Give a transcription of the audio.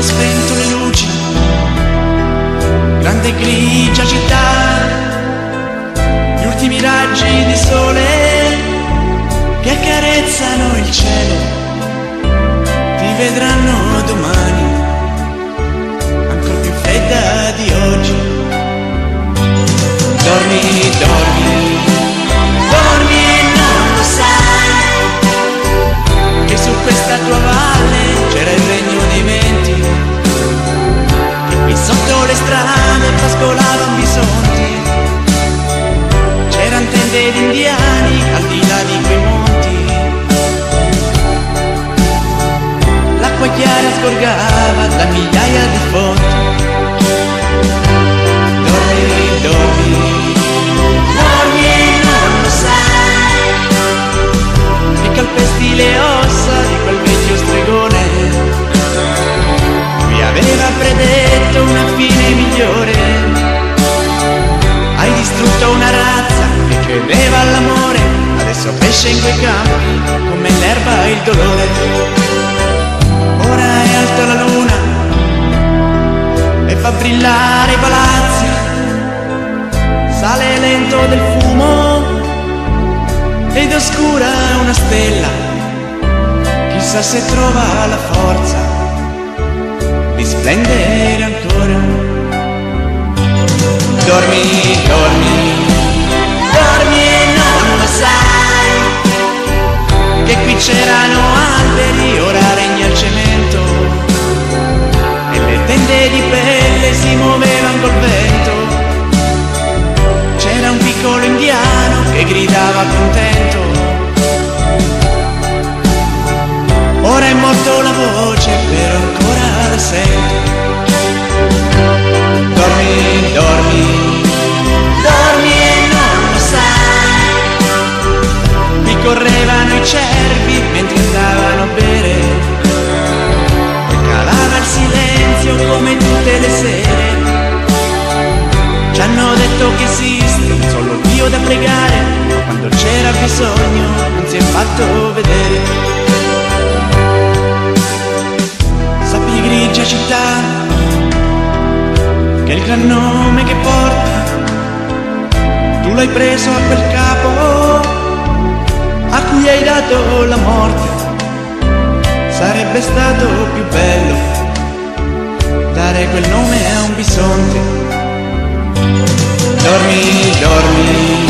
ha spento le luci, grande grigia città, gli ultimi raggi di sole che accarezzano il cielo, ti vedranno di indiani al di là di quei monti. L'acqua chiara sgorgava da migliaia di fonti. Che credeva all'amore, adesso cresce in quei campi come l'erba il dolore. Ora è alta la luna e fa brillare i palazzi, sale lento del fumo ed oscura una stella, chissà se trova la forza di splendere ancora. Dormi, dormi c'erano alberi, ora regna il cemento. E le tende di pelle si muovevano col vento. C'era un piccolo indiano che gridava contento correvano i cervi mentre andavano a bere. E calava il silenzio come tutte le sere. Ci hanno detto che esiste solo Dio da pregare, ma quando c'era bisogno non si è fatto vedere. Sappi grigia città che il gran nome che porta, tu l'hai preso a quel capo hai dato la morte. Sarebbe stato più bello dare quel nome a un bisonte. Dormi, dormi,